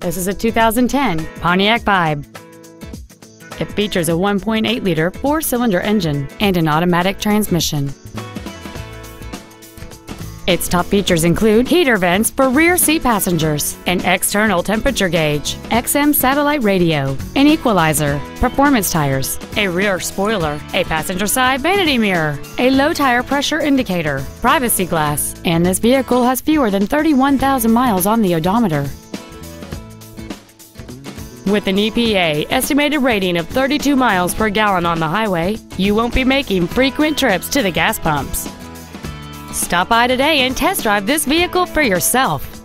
This is a 2010 Pontiac Vibe. It features a 1.8-liter four-cylinder engine and an automatic transmission. Its top features include heater vents for rear seat passengers, an external temperature gauge, XM satellite radio, an equalizer, performance tires, a rear spoiler, a passenger side vanity mirror, a low tire pressure indicator, privacy glass, and this vehicle has fewer than 31,000 miles on the odometer. With an EPA estimated rating of 32 miles per gallon on the highway, you won't be making frequent trips to the gas pumps. Stop by today and test drive this vehicle for yourself.